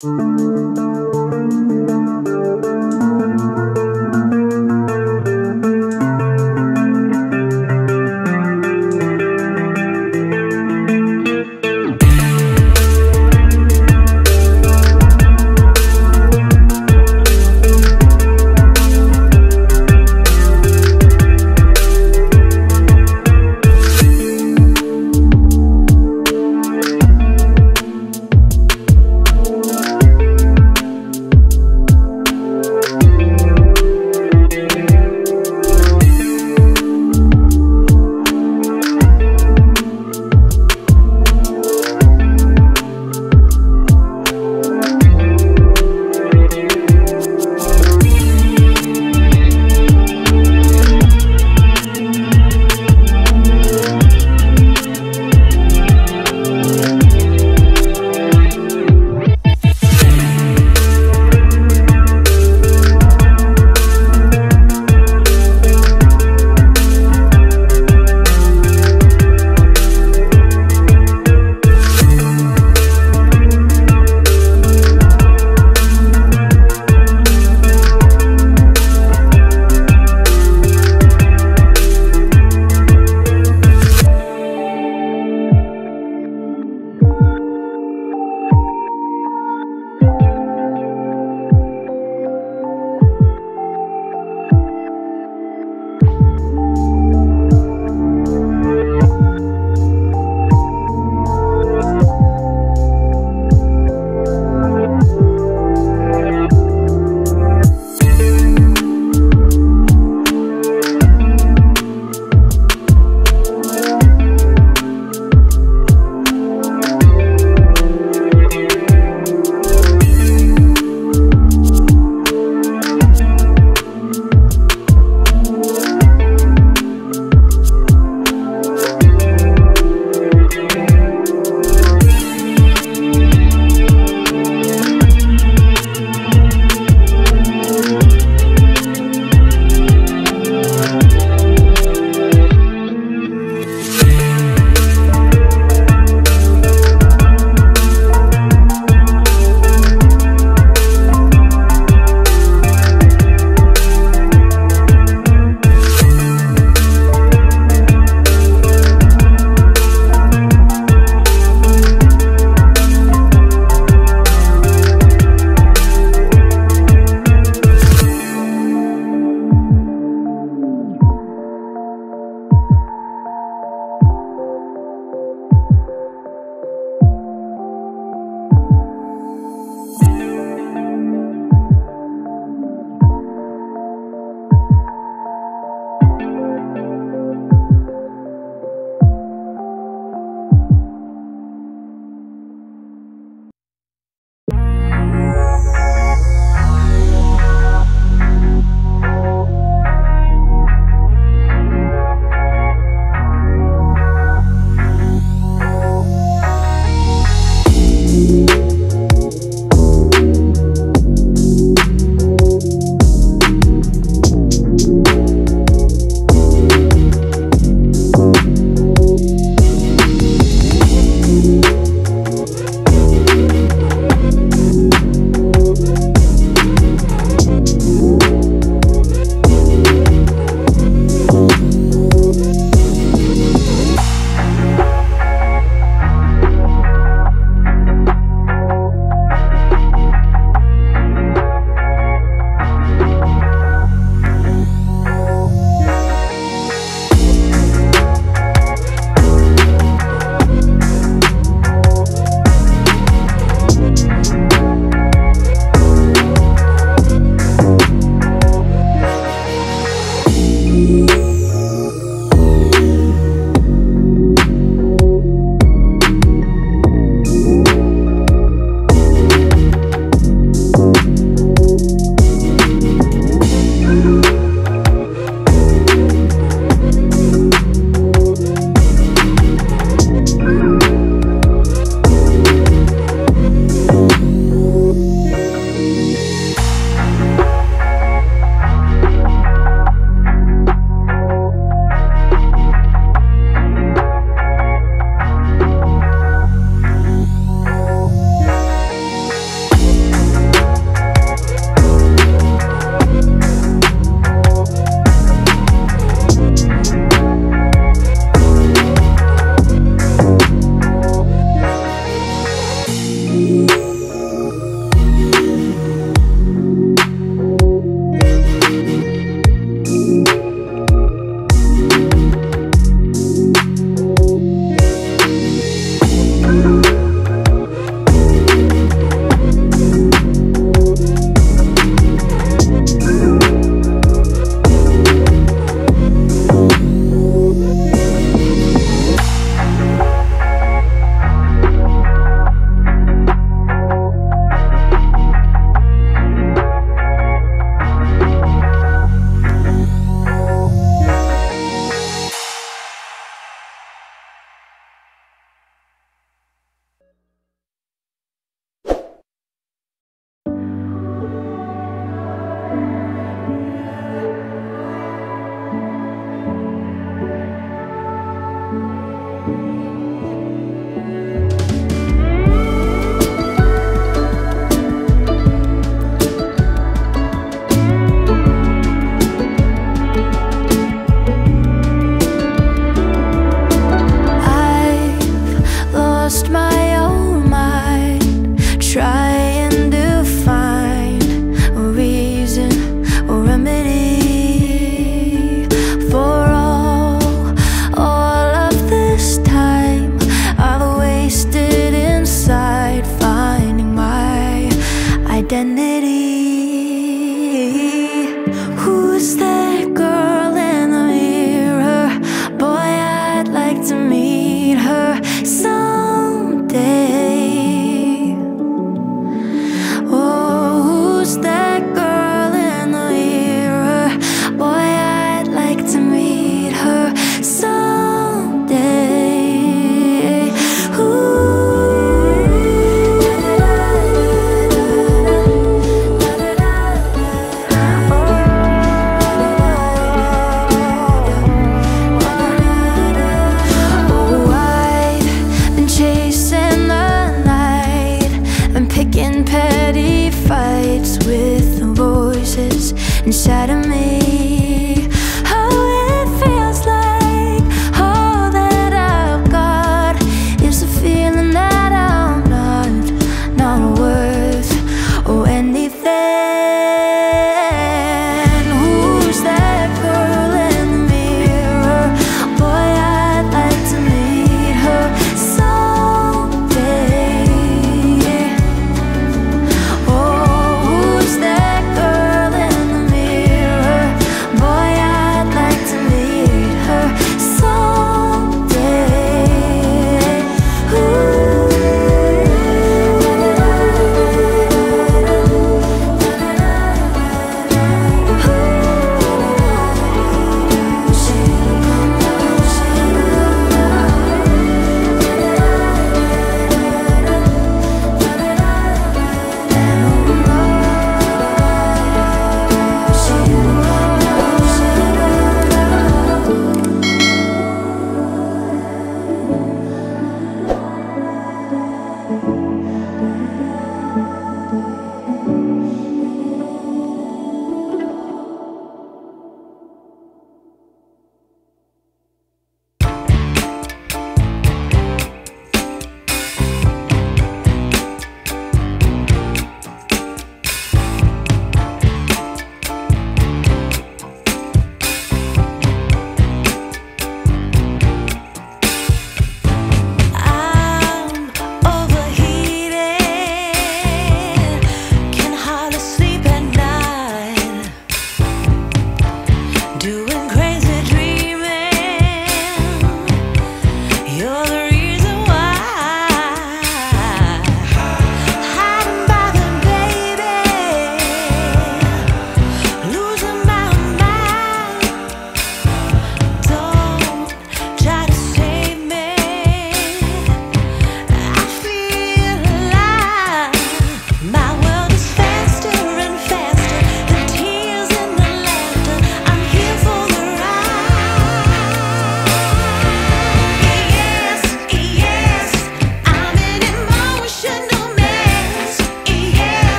Música